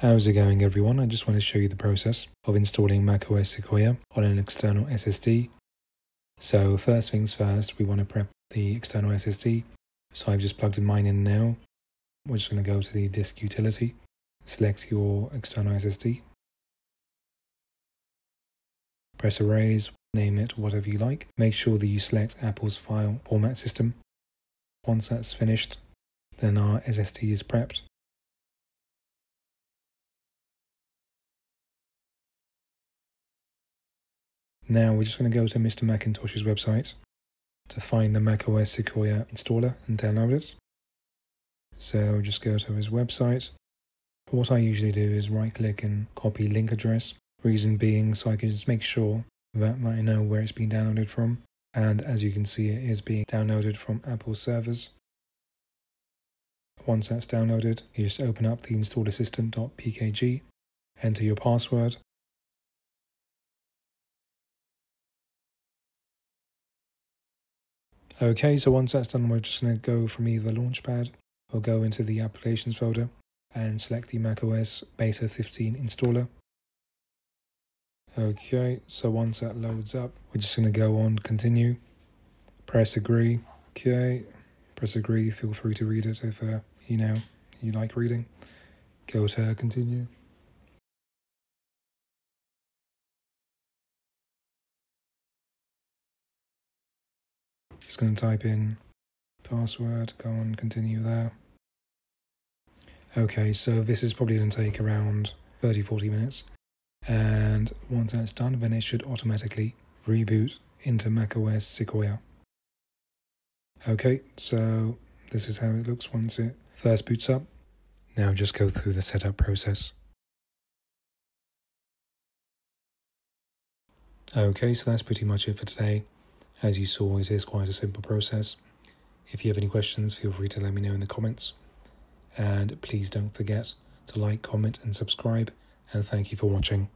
How's it going everyone? I just want to show you the process of installing macOS Sequoia on an external SSD. So first things first, we want to prep the external SSD. So I've just plugged in mine in now. We're just going to go to the disk utility, select your external SSD, press erase, name it whatever you like. Make sure that you select Apple's file format system. Once that's finished, then our SSD is prepped. Now we're just going to go to Mr. Macintosh's website to find the macOS Sequoia installer and download it. So just go to his website. What I usually do is right click and copy link address. Reason being so I can just make sure that I know where it's been downloaded from. And as you can see, it is being downloaded from Apple servers. Once that's downloaded, you just open up the installassistant.pkg, enter your password, Okay, so once that's done, we're just going to go from either Launchpad or go into the Applications folder and select the macOS Beta 15 installer. Okay, so once that loads up, we're just going to go on Continue, press Agree. Okay, press Agree. Feel free to read it if uh, you know you like reading. Go to Continue. Just going to type in password, go on, continue there. Okay, so this is probably going to take around 30 40 minutes. And once that's done, then it should automatically reboot into macOS Sequoia. Okay, so this is how it looks once it first boots up. Now just go through the setup process. Okay, so that's pretty much it for today. As you saw, it is quite a simple process. If you have any questions, feel free to let me know in the comments. And please don't forget to like, comment, and subscribe. And thank you for watching.